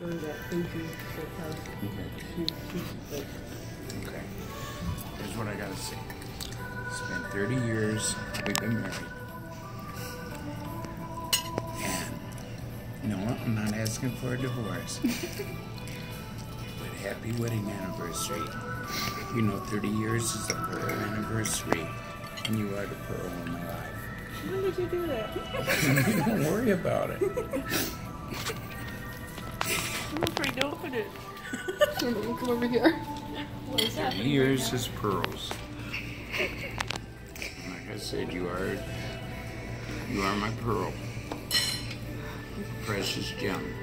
go to that chick house. She's Okay. Here's what I gotta say. Spent 30 years, we've been married. And no, I'm not asking for a divorce. but happy wedding anniversary. You know, 30 years is the pearl anniversary, and you are the pearl in my life. when did you do that? Don't worry about it. I'm afraid to open. Come over here. What is 30 years is pearls. Like I said, you are you are my pearl. Precious gem.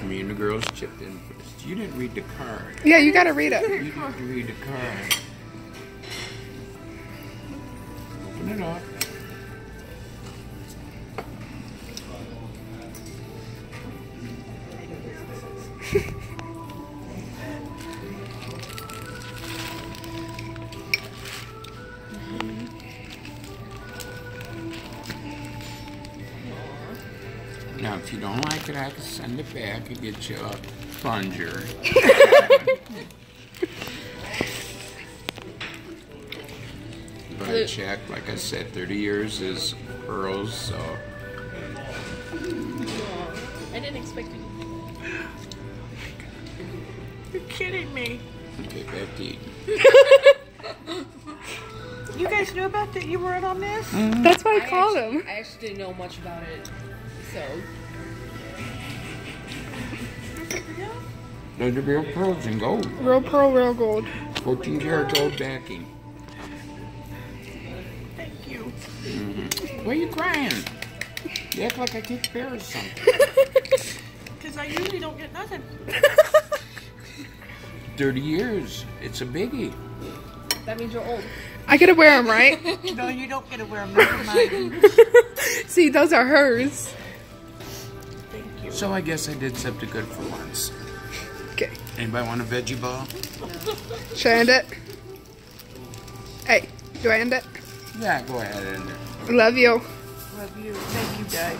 I mean, the girls chipped in first. You didn't read the card. Yeah, you gotta read it. You didn't read the card. Open it up. Now, if you don't like it, I can send it back and get you a plunger. but I checked, like I said, 30 years is pearls, so I didn't expect you. You're kidding me. okay, back to eating. You guys knew about that? You weren't on this? Mm-hmm. That's why I, I called actually, him. I actually didn't know much about it, so Those are real pearls and gold. Real pearl, real gold. 14 karat gold backing. Thank you. Mm-hmm. Why are you crying? You act like I take care of something. Because I usually don't get nothing. 30 years. It's a biggie. that means you're old. I gotta wear them, right? No, you don't get to wear them. Never. See, those are hers. Thank you. So I guess I did something good for once. Okay. Anybody want a veggie ball? Should I end it? Hey, do I end it? Yeah, go ahead and Love you. Love you. Thank you, guys.